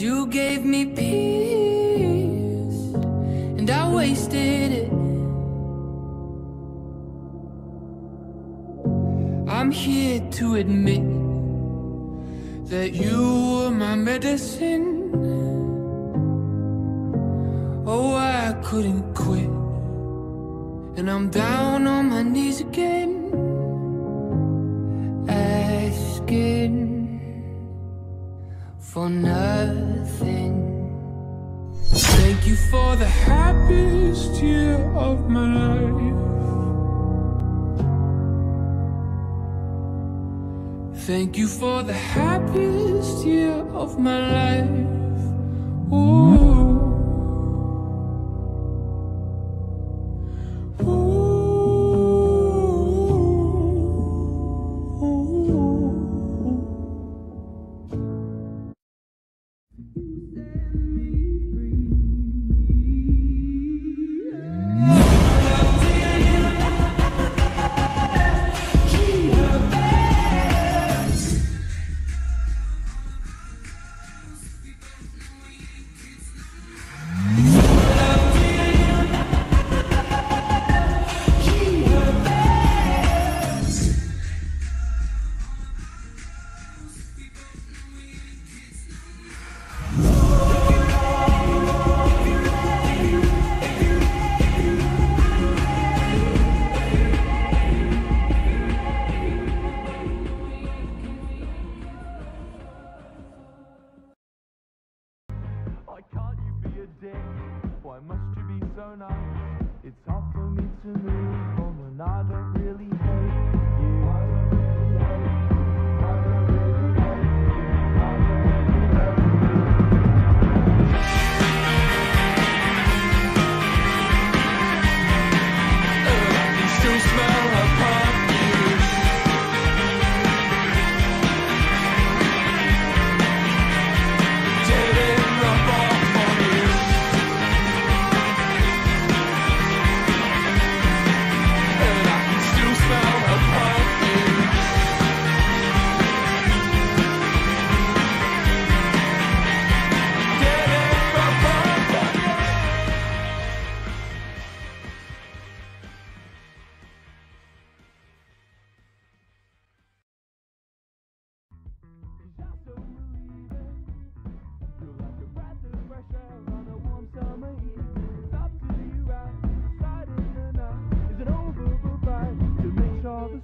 You gave me peace, and I wasted it. I'm here to admit that you were my medicine. Oh, I couldn't quit. And I'm down on my knees again, asking for nothing. Thank you for the happiest year of my life. Thank you for the happiest year of my life. Ooh.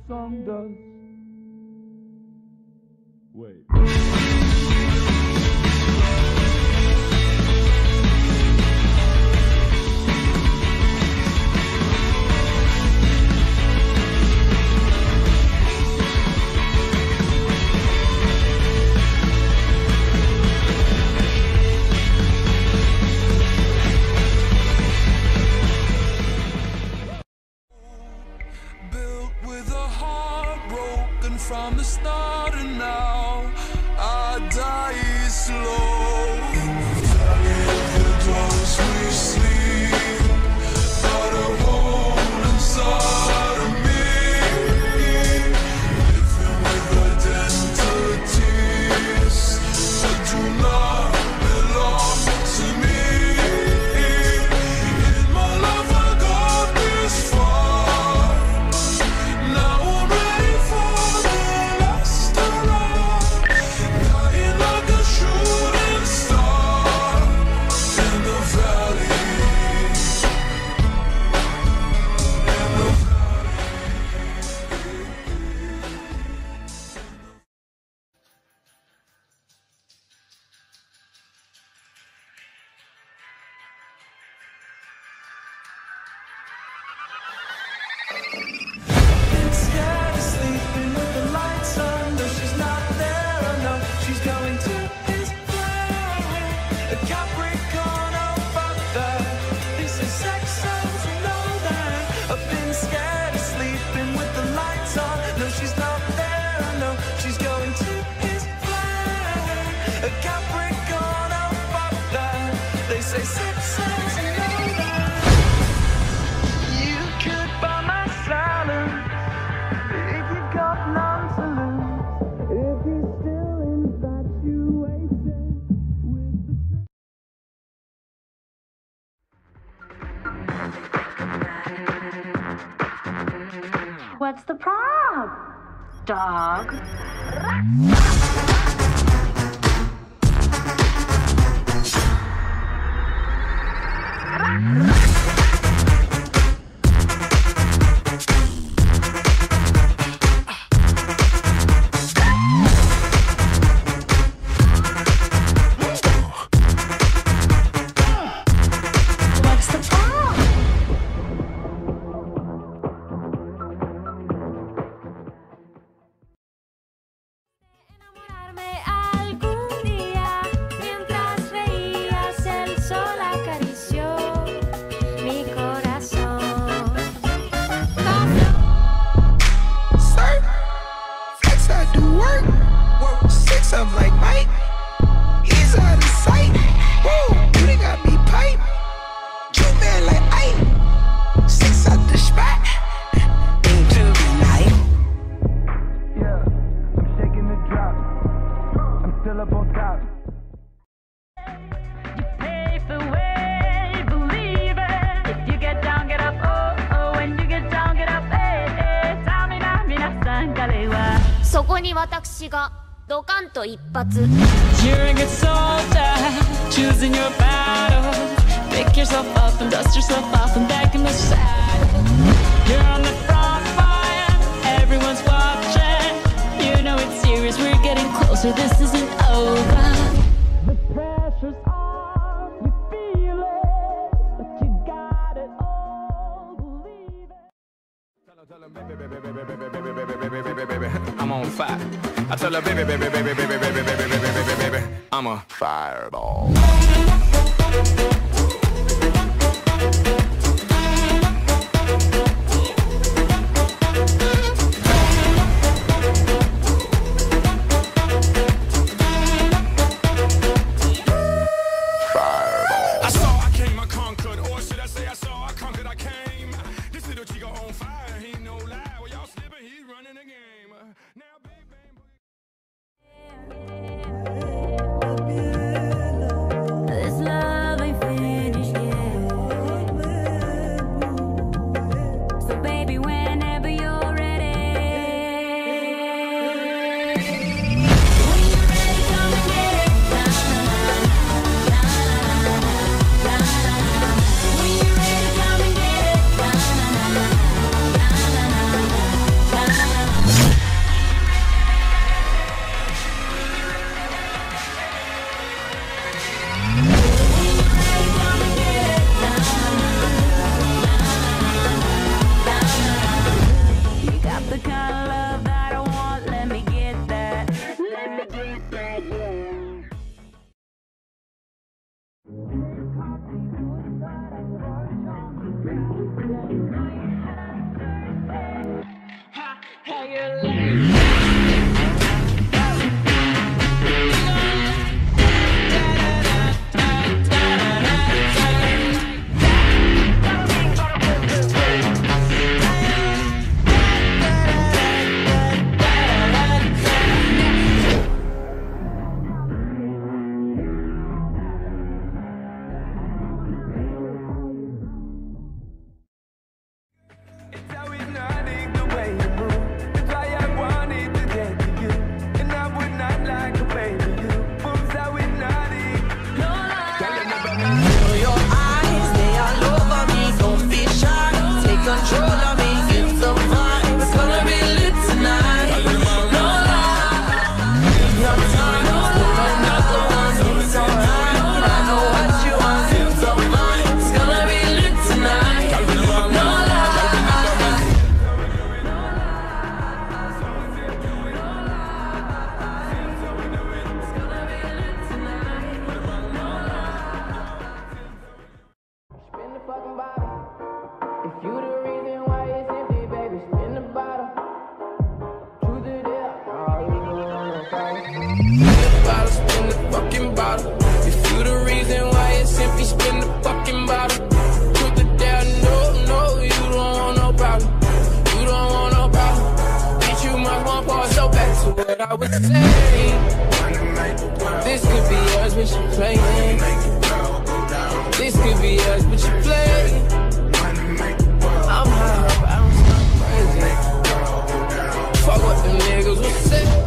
Song does. Wait. What's the problem, dog? ドカンと一発 You're a good soldier, choosing your battle. Pick yourself up and dust yourself off and back in the saddle. You're on the front line, everyone's watching. You know it's serious, we're getting closer, this isn't over. The pressure's on, you feel it, but you got it all, believe it. I'm on fire. I tell her, baby, baby, baby, baby, baby, baby, baby, baby, baby, I'm a fireball. how you fucking bottle. If you the reason why it's simply spin the fucking bottle. Put the down, no, no, you don't want no problem. You don't want no problem. Bitch, you must want part. so back to what I was saying. This could be us, but you playing. This could be us, but you playing. I'm high, I don't sound crazy. Fuck what the niggas will say.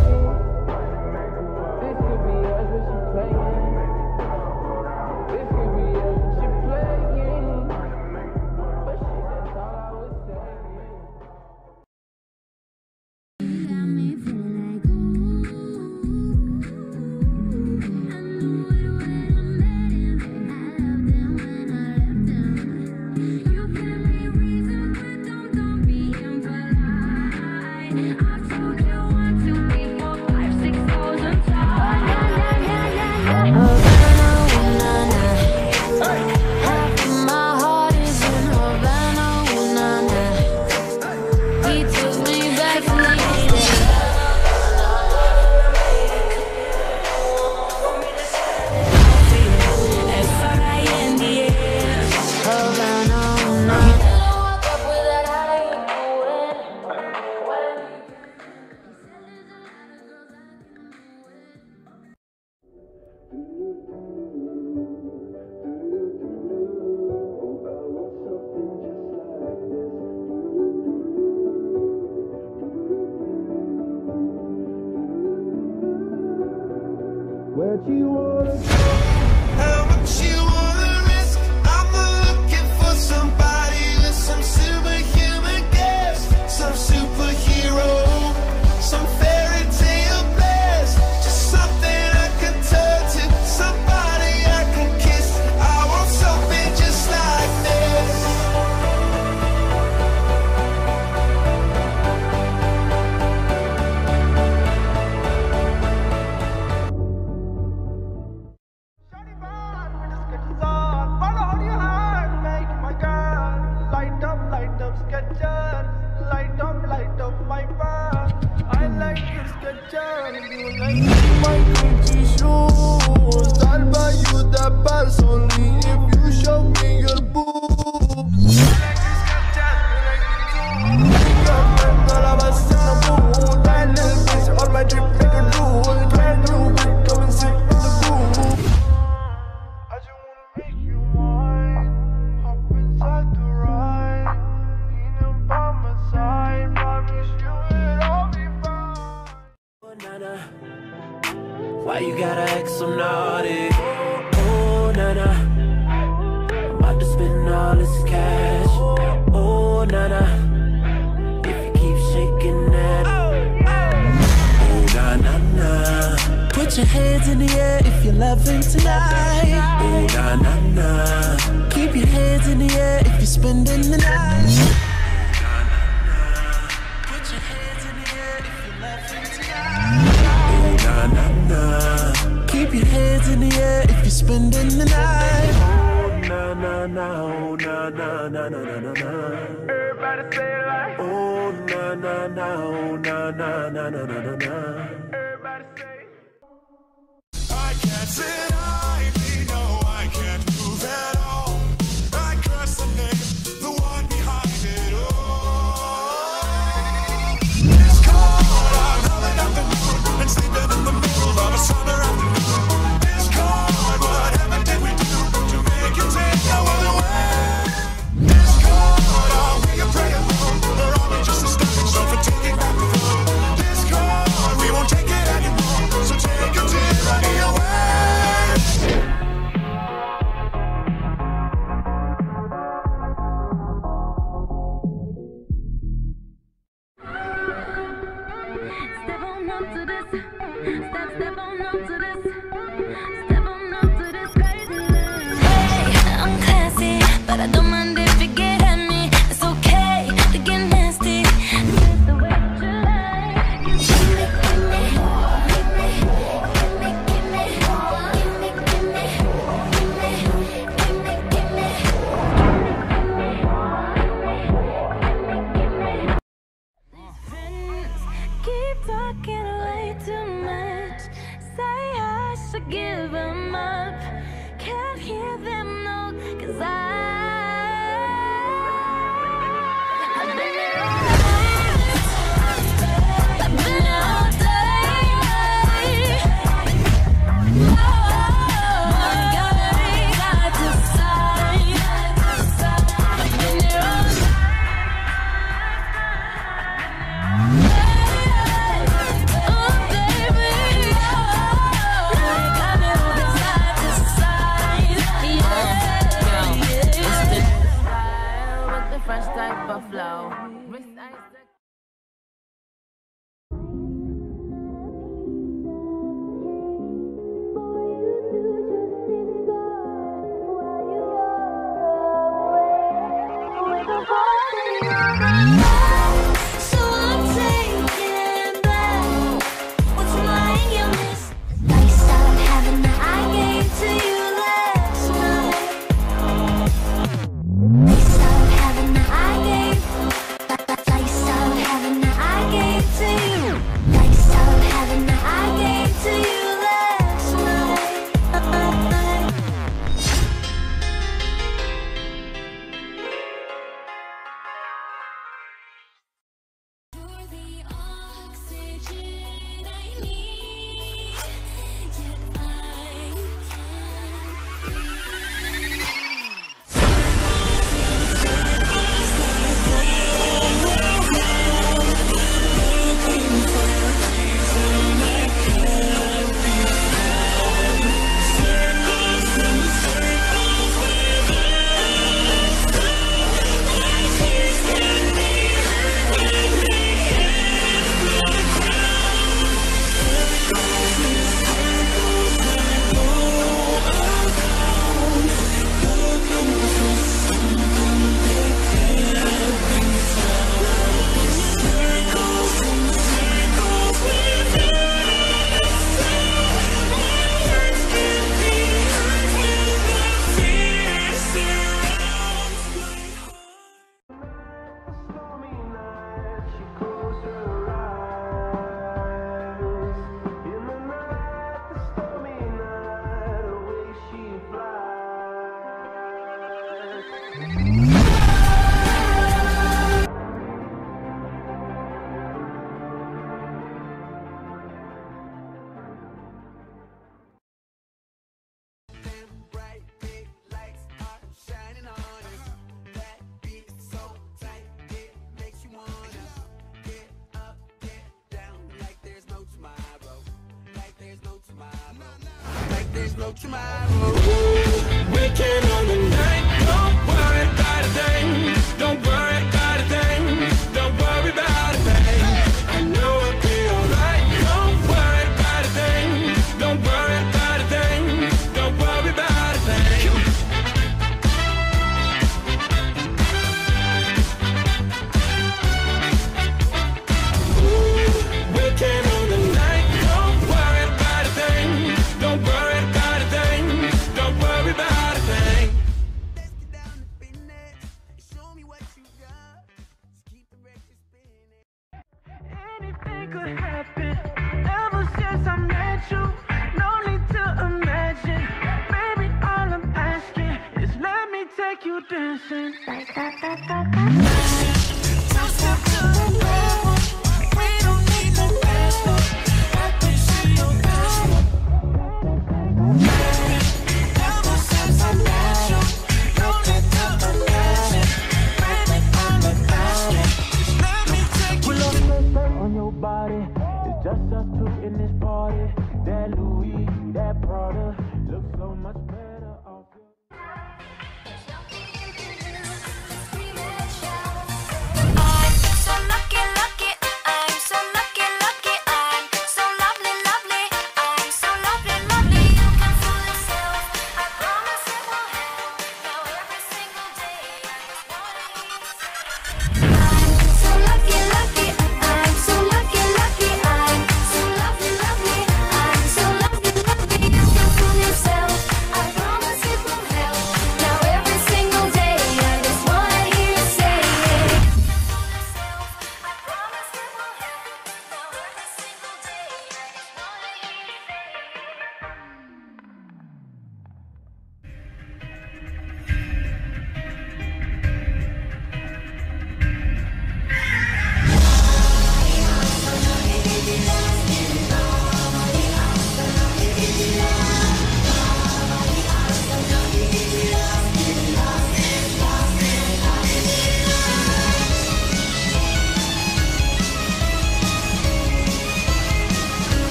in the air if you're loving tonight. Oh nah, nah, nah. Keep your hands in the air if you're spending the night. Keep your hands in the air if you're spending the night. Oh, na na na, oh, na na na na na na na. Everybody say it like. Oh, na na na, oh, na na na na na na na tonight step, step on up to this. is no tomorrow. Weekend on the night, don't worry about a thing. Don't worry.